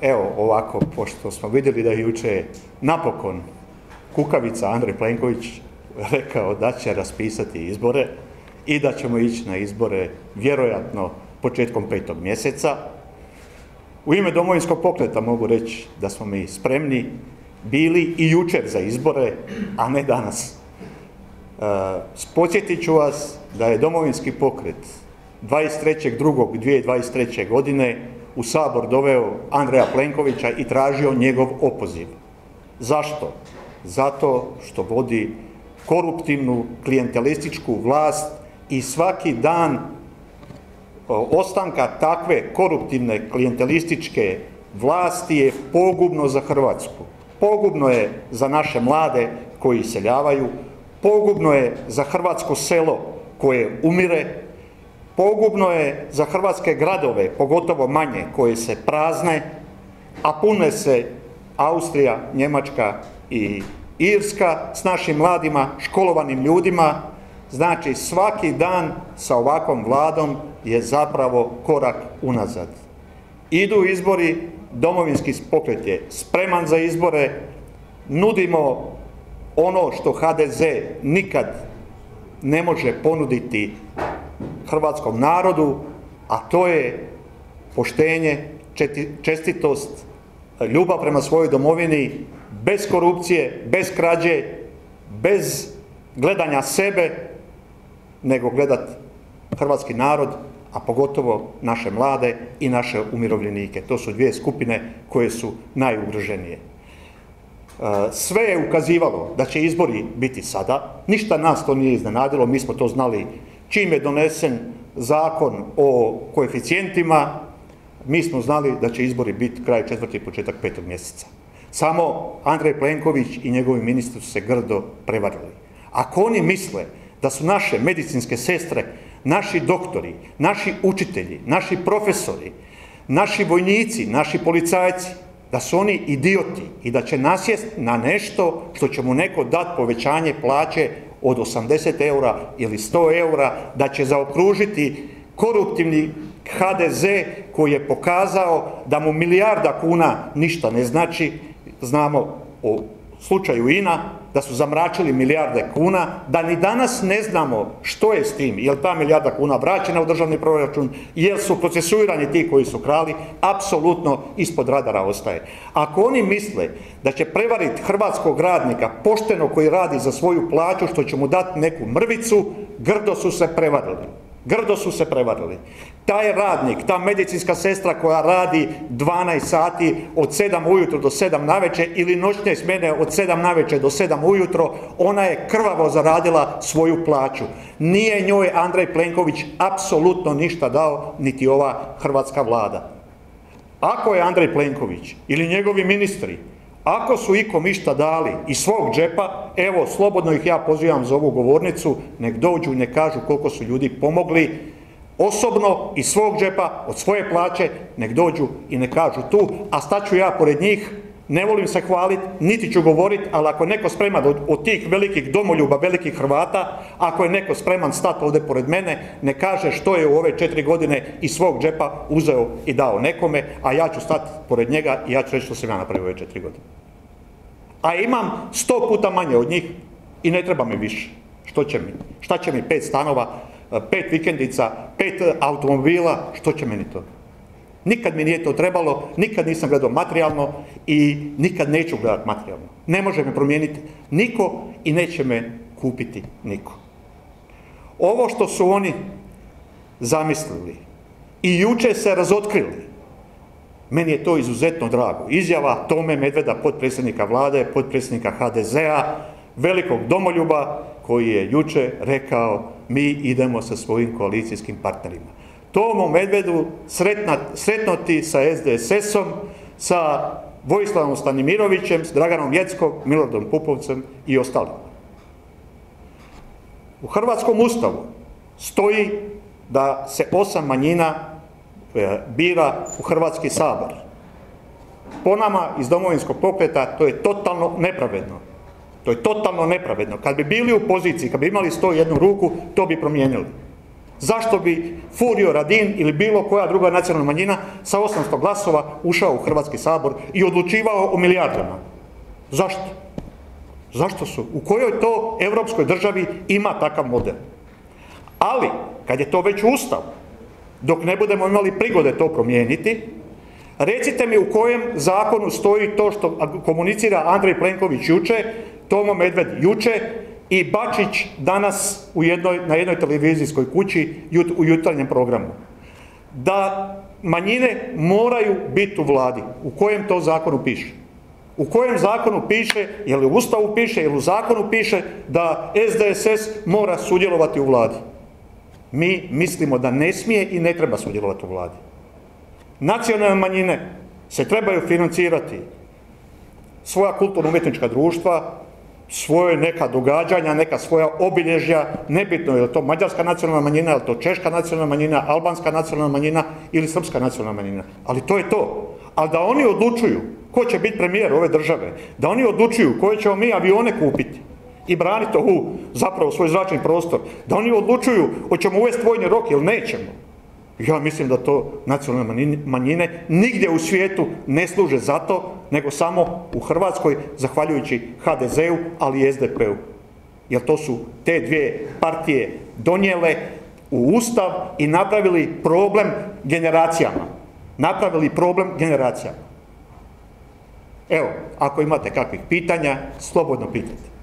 evo ovako, pošto smo vidjeli da je juče napokon kukavica Andrej Plenković rekao da će raspisati izbore i da ćemo ići na izbore vjerojatno početkom petog mjeseca. U ime domovinskog pokreta mogu reći da smo mi spremni bili i jučer za izbore, a ne danas. E, podsjetit ću vas da je domovinski pokret 23.2.2023. godine u Sabor doveo Andreja Plenkovića i tražio njegov opoziv. Zašto? Zato što vodi koruptivnu, klijentelističku vlast i svaki dan ostanka takve koruptivne, klijentelističke vlasti je pogubno za Hrvatsku. Pogubno je za naše mlade koji iseljavaju, pogubno je za hrvatsko selo koje umire, pogubno je za hrvatske gradove, pogotovo manje, koje se prazne, a pune se Austrija, Njemačka i Irska s našim mladima, školovanim ljudima. Znači svaki dan sa ovakvom vladom je zapravo korak unazad. Idu izbori, domovinski pokret je spreman za izbore, nudimo ono što HDZ nikad ne može ponuditi hrvatskom narodu, a to je poštenje, čestitost, ljubav prema svojoj domovini, bez korupcije, bez krađe, bez gledanja sebe, nego gledat hrvatski narod, a pogotovo naše mlade i naše umirovljenike. To su dvije skupine koje su najugroženije. E, sve je ukazivalo da će izbori biti sada, ništa nas to nije iznenadilo, mi smo to znali čim je donesen zakon o koeficijentima, mi smo znali da će izbori biti kraj četvrti početak petog mjeseca. Samo Andrej Plenković i njegovi ministri su se grdo prevarili. Ako oni misle da su naše medicinske sestre, naši doktori, naši učitelji, naši profesori, naši vojnici, naši policajci, da su oni idioti i da će nasjest na nešto što će mu neko dati povećanje plaće od 80 eura ili 100 eura, da će zaokružiti koruptivni HDZ koji je pokazao da mu milijarda kuna ništa ne znači, znamo o slučaju INA, da su zamračili milijarde kuna, da ni danas ne znamo što je s tim, je li ta milijarda kuna vraćena u državni proračun, jel su procesuirani ti koji su krali, apsolutno ispod radara ostaje. Ako oni misle da će prevariti hrvatskog radnika pošteno koji radi za svoju plaću, što će mu dati neku mrvicu, grdo su se prevarili. Grdo su se prevarili. Taj radnik, ta medicinska sestra koja radi 12 sati od 7 ujutro do 7 naveče ili noćne smjene od 7 naveče do 7 ujutro, ona je krvavo zaradila svoju plaću. Nije njoj Andrej Plenković apsolutno ništa dao, niti ova hrvatska vlada. Ako je Andrej Plenković ili njegovi ministri ako su ikom išta dali iz svog džepa, evo, slobodno ih ja pozivam za ovu govornicu, nek dođu i nek kažu koliko su ljudi pomogli, osobno iz svog džepa, od svoje plaće, nek dođu i nek kažu tu, a staću ja pored njih ne volim se hvaliti, niti ću govoriti, ali ako je neko spreman od, tih velikih domoljuba, velikih Hrvata, ako je neko spreman stati ovdje pored mene, ne kaže što je u ove četiri godine iz svog džepa uzeo i dao nekome, a ja ću stati pored njega i ja ću reći što sam ja napravio ove četiri godine. A imam sto puta manje od njih i ne treba mi više. Što će mi? Šta će mi pet stanova, pet vikendica, pet automobila, što će meni to? Nikad mi nije to trebalo, nikad nisam gledao materijalno i nikad neću gledati materijalno. Ne može me promijeniti niko i neće me kupiti niko. Ovo što su oni zamislili i juče se razotkrili, meni je to izuzetno drago. Izjava Tome Medveda, potpredsjednika vlade, potpredsjednika HDZ-a, velikog domoljuba, koji je juče rekao mi idemo sa svojim koalicijskim partnerima. Tomo Medvedu sretnoti sa SDSS-om, sa Vojislavom Stanimirovićem, s Draganom Jeckom, Milordom Pupovcem i ostalim. U Hrvatskom ustavu stoji da se osam manjina e, bira u Hrvatski sabor. Po nama iz domovinskog pokreta to je totalno nepravedno. To je totalno nepravedno. Kad bi bili u poziciji, kad bi imali 101 ruku, to bi promijenili. Zašto bi Furio Radin ili bilo koja druga nacionalna manjina sa 800 glasova ušao u Hrvatski sabor i odlučivao o milijardama? Zašto? Zašto su? U kojoj to europskoj državi ima takav model? Ali, kad je to već ustav, dok ne budemo imali prigode to promijeniti, recite mi u kojem zakonu stoji to što komunicira Andrej Plenković juče, Tomo Medved juče i Bačić danas u jednoj, na jednoj televizijskoj kući u jutarnjem programu. Da manjine moraju biti u vladi. U kojem to zakonu piše? U kojem zakonu piše, je li u Ustavu piše, je li u zakonu piše da SDSS mora sudjelovati u vladi? Mi mislimo da ne smije i ne treba sudjelovati u vladi. Nacionalne manjine se trebaju financirati svoja kulturno-umjetnička društva, svoje neka događanja, neka svoja obilježja, nebitno je li to mađarska nacionalna manjina, je li to češka nacionalna manjina, albanska nacionalna manjina ili srpska nacionalna manjina. Ali to je to. Ali da oni odlučuju ko će biti premijer ove države, da oni odlučuju koje ćemo mi avione kupiti i braniti ovu zapravo svoj zračni prostor, da oni odlučuju hoćemo uvesti vojni rok ili nećemo. Ja mislim da to nacionalne manjine nigdje u svijetu ne služe za to, nego samo u Hrvatskoj, zahvaljujući HDZ-u, ali i SDP-u. Jer to su te dvije partije donijele u Ustav i napravili problem generacijama. Napravili problem generacijama. Evo, ako imate kakvih pitanja, slobodno pitajte.